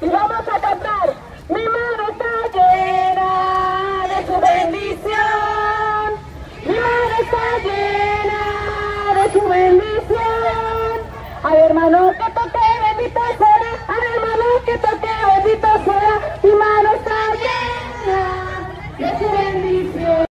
y vamos a cantar. Mi mano está llena de su bendición. Mi mano está llena de su bendición. Ay, hermano, que toque bendito será. Ay, hermano, que toque bendito será. Mi mano está llena de su bendición.